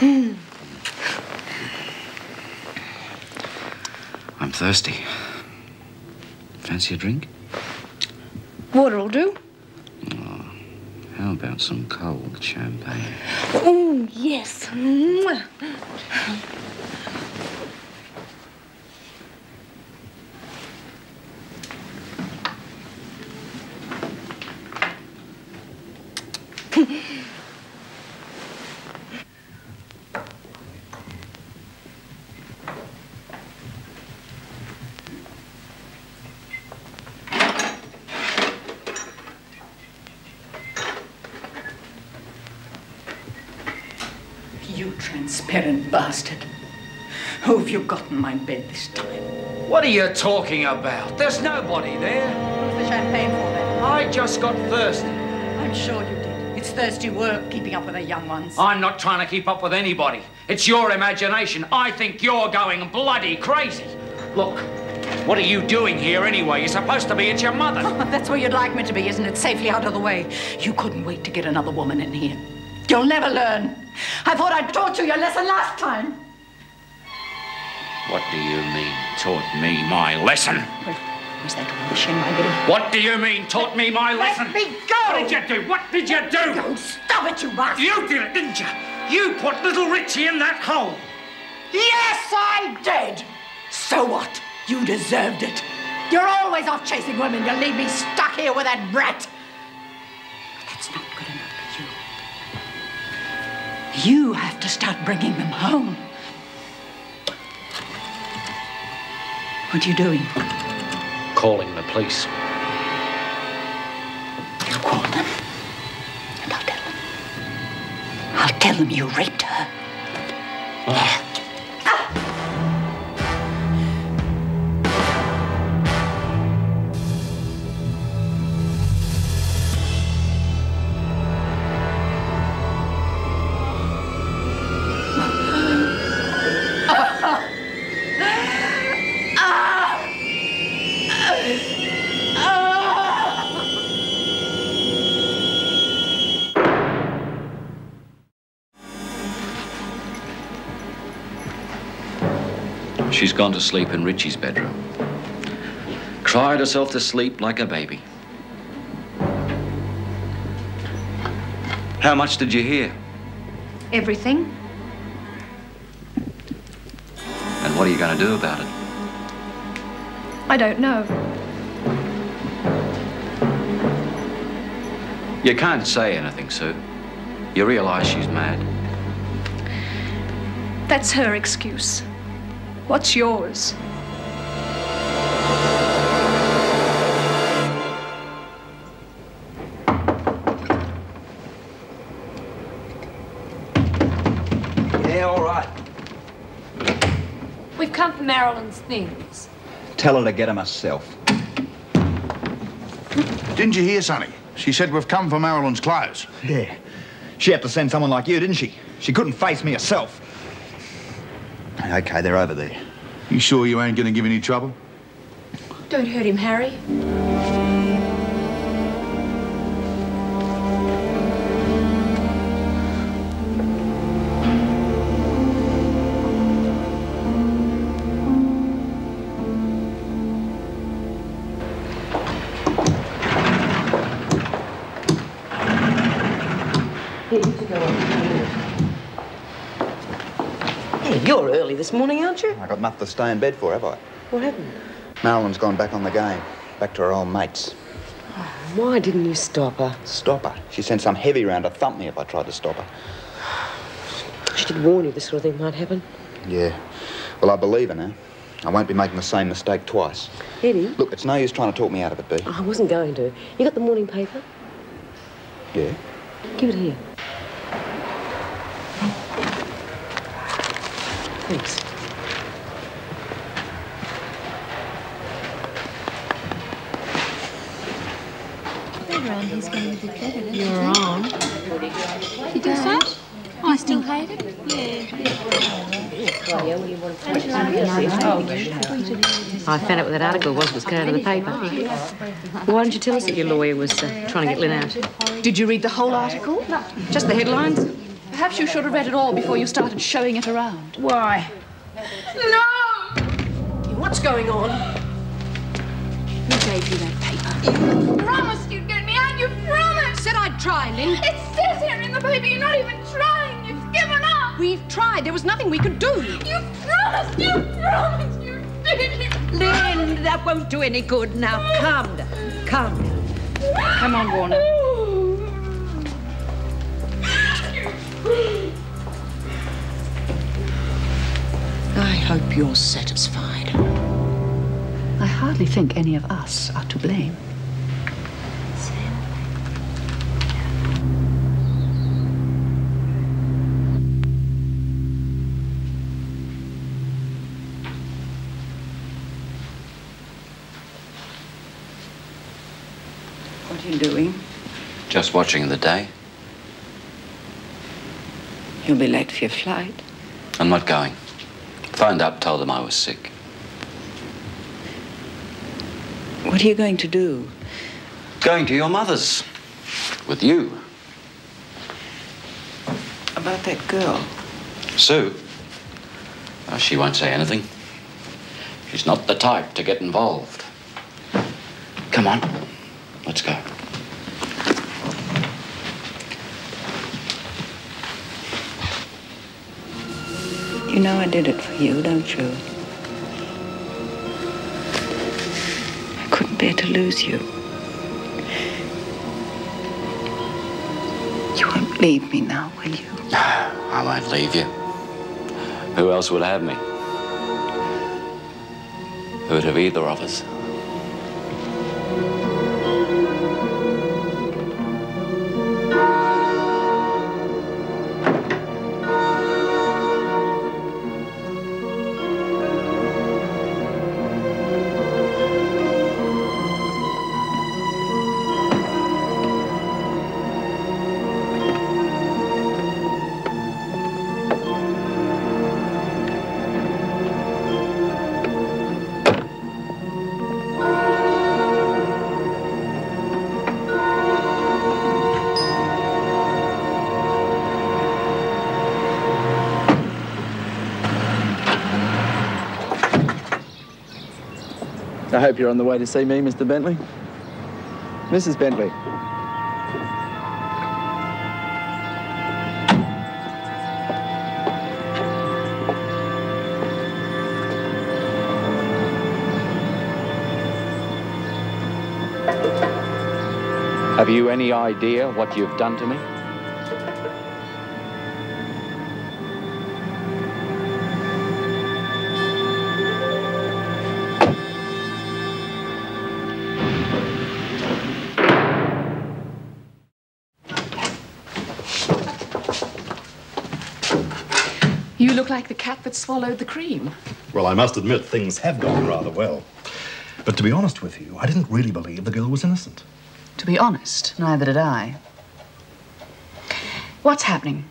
I'm thirsty. Fancy a drink? Water'll do. Oh, how about some cold champagne? Oh, yes. Transparent bastard. Who have you got in my bed this time? What are you talking about? There's nobody there. What's the champagne for then? I just got thirsty. I'm sure you did. It's thirsty work keeping up with the young ones. I'm not trying to keep up with anybody. It's your imagination. I think you're going bloody crazy. Look, what are you doing here anyway? You're supposed to be at your mother's. That's where you'd like me to be, isn't it? Safely out of the way. You couldn't wait to get another woman in here. You'll never learn. I thought I'd taught you your lesson last time. What do you mean, taught me my lesson? Where, where's that washing my getting? What do you mean, taught me my lesson? Let me go! What did you do? What did you do? Go! Stop it, you bastard! You did it, didn't you? You put little Richie in that hole. Yes, I did! So what? You deserved it. You're always off chasing women. You leave me stuck here with that brat. You. Have to start bringing them home. What are you doing? Calling the police. You call them. And I'll tell them. I'll tell them you raped her. She's gone to sleep in Richie's bedroom. Cried herself to sleep like a baby. How much did you hear? Everything. And what are you going to do about it? I don't know. You can't say anything, Sue. You realize she's mad. That's her excuse. What's yours? Yeah, all right. We've come for Marilyn's things. Tell her to get 'em herself. Didn't you hear, Sonny? She said we've come for Marilyn's clothes. Yeah. She had to send someone like you, didn't she? She couldn't face me herself. Okay, they're over there. You sure you ain't gonna give any trouble? Don't hurt him, Harry. This morning, aren't you? I got enough to stay in bed for, have I? What happened? Marilyn's gone back on the game. Back to her old mates. Oh, why didn't you stop her? Stop her. She sent some heavy round to thump me if I tried to stop her. She did warn you this sort of thing might happen. Yeah. Well, I believe her now. I won't be making the same mistake twice. Eddie, Look, it's no use trying to talk me out of it, Bee. I wasn't going to. You got the morning paper? Yeah? Give it here. Thanks. You're on. You do so? I still hate it. Yeah. I found out what that article was was cut out of the paper. Why didn't you tell us that your lawyer was uh, trying to get Lynn out? Did you read the whole article? Just the headlines? Perhaps you should have read it all before you started showing it around. Why? No! What's going on? Who gave you that paper? You promised you'd get me out. You promised. Said I'd try, Lynn. It says here in the paper you're not even trying. You've given up. We've tried. There was nothing we could do. You promised. You promised. You did. You Lynn, that won't do any good. Now, calm down. Calm down. Come on, Warner. I hope you're satisfied. I hardly think any of us are to blame. What are you doing? Just watching the day. You'll be late for your flight. I'm not going. Phoned up, told them I was sick. What are you going to do? Going to your mother's. With you. About that girl? Sue? Oh, she won't say anything. She's not the type to get involved. Come on, let's go. You know I did it for you, don't you? I couldn't bear to lose you. You won't leave me now, will you? I won't leave you. Who else would have me? Who'd have either of us? I hope you're on the way to see me, Mr. Bentley. Mrs. Bentley. Have you any idea what you've done to me? You look like the cat that swallowed the cream. Well, I must admit, things have gone rather well. But to be honest with you, I didn't really believe the girl was innocent. To be honest, neither did I. What's happening?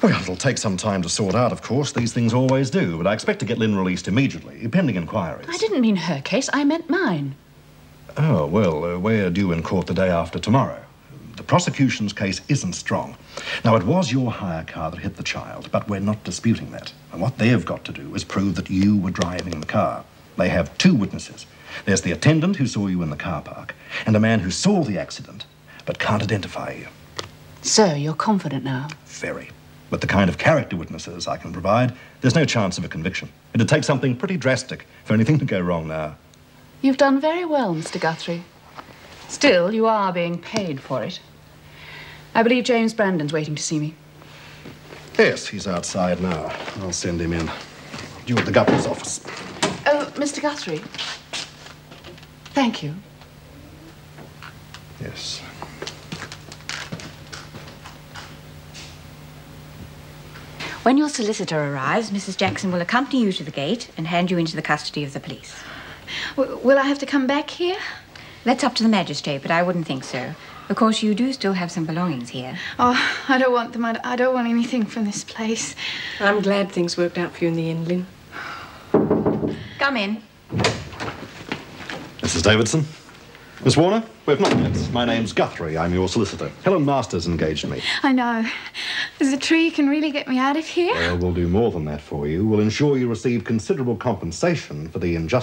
Well, it'll take some time to sort out, of course. These things always do. But I expect to get Lynn released immediately, pending inquiries. I didn't mean her case, I meant mine. Oh, well, uh, we're due in court the day after tomorrow. The prosecution's case isn't strong. Now, it was your hire car that hit the child, but we're not disputing that. And what they've got to do is prove that you were driving the car. They have two witnesses. There's the attendant who saw you in the car park, and a man who saw the accident, but can't identify you. So, you're confident now? Very. But the kind of character witnesses I can provide, there's no chance of a conviction. It'd take something pretty drastic for anything to go wrong now. You've done very well, Mr. Guthrie. Still, you are being paid for it. I believe James Brandon's waiting to see me. Yes, he's outside now. I'll send him in. You at the governor's office. Oh, Mr. Guthrie. Thank you. Yes. When your solicitor arrives, Mrs. Jackson will accompany you to the gate and hand you into the custody of the police. W- will I have to come back here? That's up to the magistrate, but I wouldn't think so. Of course, you do still have some belongings here. Oh, I don't want them. I I don't want anything from this place. I'm glad things worked out for you in the end, Lynn. Come in. Mrs. Davidson? Miss Warner? We've not met. My name's Guthrie. I'm your solicitor. Helen Masters engaged me. I know. There's a tree you can really get me out of here. Well, we'll do more than that for you. We'll ensure you receive considerable compensation for the injustice.